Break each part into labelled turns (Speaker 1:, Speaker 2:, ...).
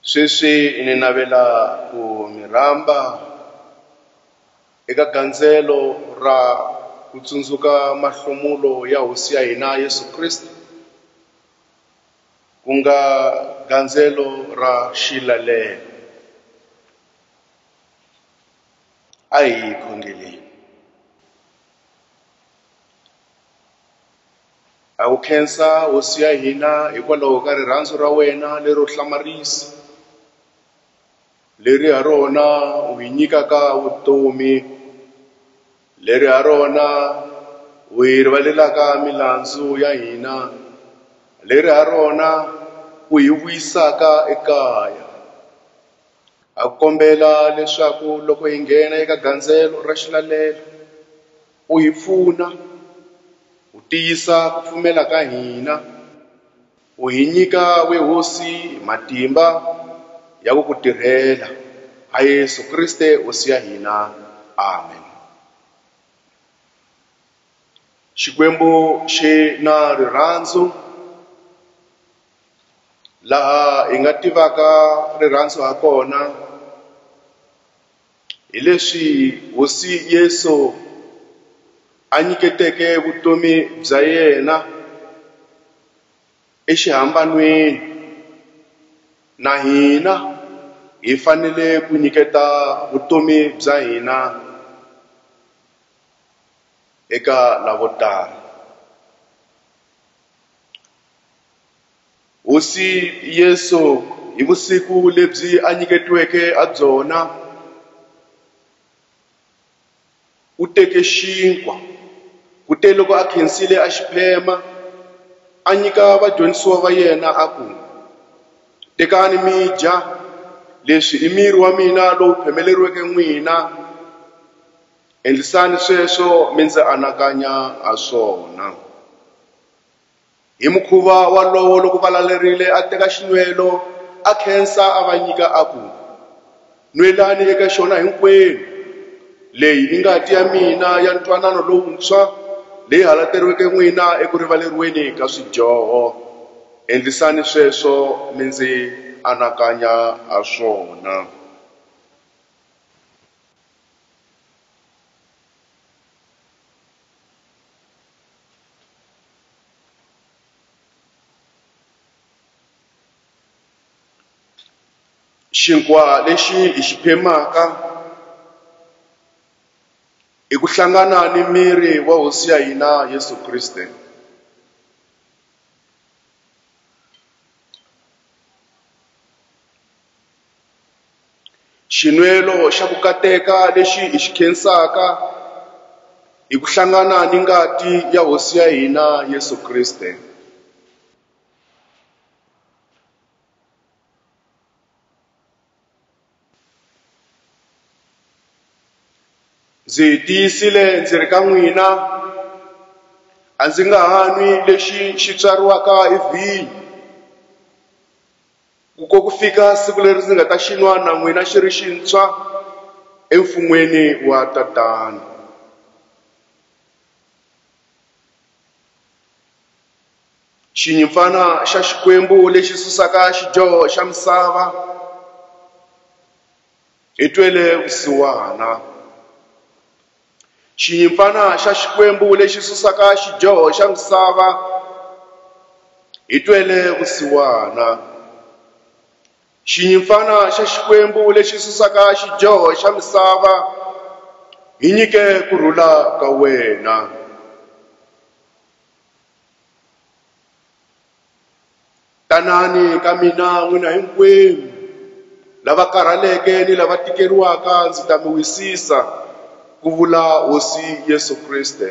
Speaker 1: sweswi ni navela ku mi rhamba eka gandzelo ra ku tsundzuka mahlomulo ya hosi ya hina yesu kreste ku nga gandzelo ra xilalelo a hi khongeleni u khensa hosi ya hina hikwalaho ka rirhandzu ra wena lero hlamarisi leri ha rona u hi nyikaka vutomi leri ha rona u hi rivalelaka milandzu ya hina leri ha rona u hi vuyisaka ekaya ha kombela leswaku loko hi nghena eka gandzelo ra xilalelo u hi pfuna u tiyisa ku pfumela ka hina u hi nyika wehosi hosi matimba ya ku ku tirhela ha yesu kriste hosi ya hina amen xikwembu xi na rirhandzu laha hi nga tivaka rirhandzu ha kona hi leswi hosi yesu anyiketeke vutomi bya yena exihambanweni na hina hi fanele ku nyiketa vutomi bya hina eka lavo tala hosi yesu hi vusiku lebyi a nyiketiweke a byona u teke xinkwa kute loko a khensile a xiphema a nyika vadyondzisiwa va yena a ku tekani mi dya leswi i miri wa mina lowu phemeleriweke n'wina endlisani sweswo mi ndzi anakanya ha swona hi mukhuva walowo loko va lalerile a teka xinwelo a khensa a va nyika a ku nwelani eka xona hinkwenu leyi i ngati ya mina ya ntwanano lowuntshwa leyi n'wina eku rivaleriweni ka swidyoho endlisani sweswo mi ndzi anakanya ha swona xinkwa lexi hi xi hi ku hlangana ni miri wa hosi ya hina Yesu Kriste xinwelo xa ku kateka lexi hi xi khensaka hi ku hlangana ni ngati ya hosi ya hina Yesu Kriste ndzi tiyisile ndzi ri ka n'wina a ndzi nga ha nwi lexi xi tswariwaka hi vhinyo ku ko ku fika siku leri ndzi nga ta xinwa na n'wina xi ri xintshwa emfumweni wa tatana xinyimpfana xa xikwembu lexi susaka xidyoho xa misava hi twele vusiwana xinyimpfana xa xikwembu lexi susaka xidyoho xa misava hi twele vusiwana xinyimpfana xa xikwembu lexi susaka xidyoho xa misava hi nyike kurhula ka wena tanani ka mina n'wina hinkwenu lava karhaleke ni lava tikeriwaka ndzi ta mi wisisa vula hosi Yesu Kriste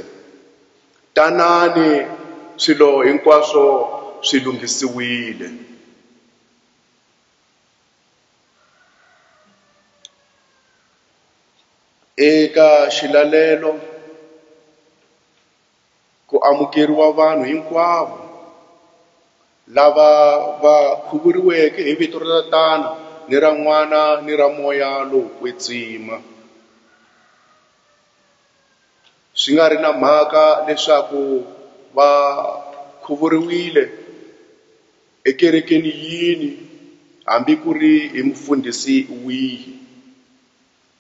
Speaker 1: tanani swilo hinkwaswo swi lunghisiwile eka xilalelo ku amukeriwa vanhu hinkwavo lava va khuvuriweke hi vito ra tatana ni ra n'wana ni ra moya lowo kwetsima swi nga ri na mhaka leswaku va khuvuriwile ekerekeni yini hambi ku ri hi mufundhisi wihi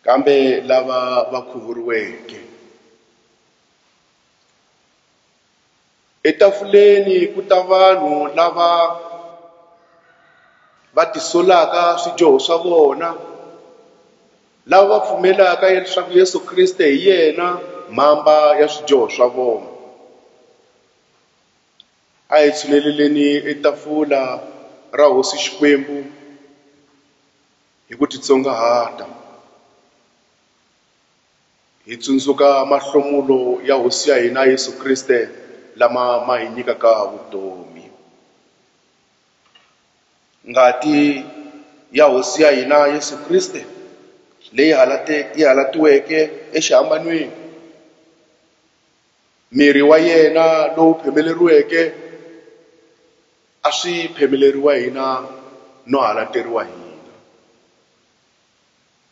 Speaker 1: kambe lava va khuvuriweke etafuleni ku ta vanhu lava va tisolaka swidyoho swa vona lava va pfumelaka leswaku yesu kreste hi yena mhamba ya swidyoho swa vona a hi tshuneleleni etafula ra hosi xikwembu hi ku titsongahata hi tsundzuka mahlomulo ya hosi ya hina yesu kriste lama ma hi nyikaka vutomi ngati ya hosi ya hina yesu kriste leyi halatiweke exihambanweni miri wa yena lowu phemeleriweke a swi phemeleriwa hina no halateriwa hina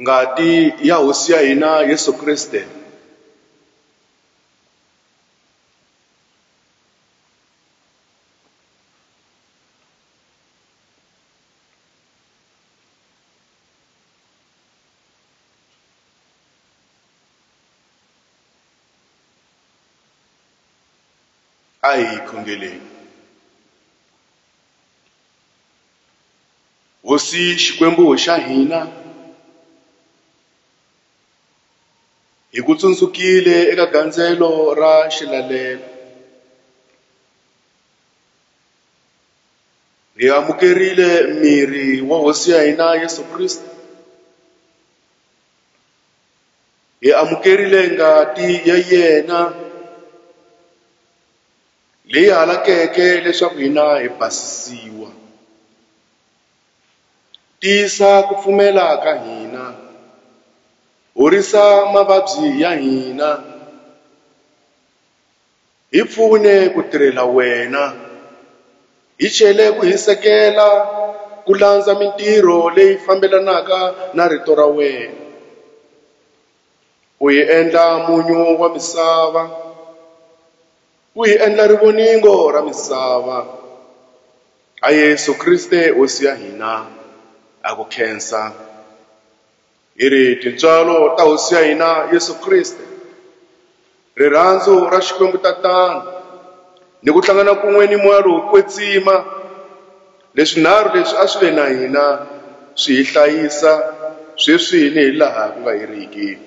Speaker 1: ngati ya hosi ya hina Yesu Kriste ayikhongeleni hosi xikwembu xa hina hi ku tsundzukile eka gandzelo ra xilalelo hi amukerile miri wa hosi ya hina yesu kriste hi amukerile ngati ya yena leyi halakeke leswaku hina hi basisiwa tisa ku pfumela ka hina horisa mavabyi ya hina hi pfune ku tirhela wena hi chele ku hi sekela ku landza mintirho leyi fambelanaka na rito ra wena u hi endla munyu wa misava u hi endla rivoningo ra misava a yesu kriste hosi ya hina a ku khensa iri tintswalo ta hosi ya hina yesu kriste rirhandzu ra xikwembu tatana ni ku hlangana kun'we ni moya lowu kwetsima leswinharhu leswi a swi ve na hina swi hi hlayisa sweswi ni hi laha ku nga hi rikini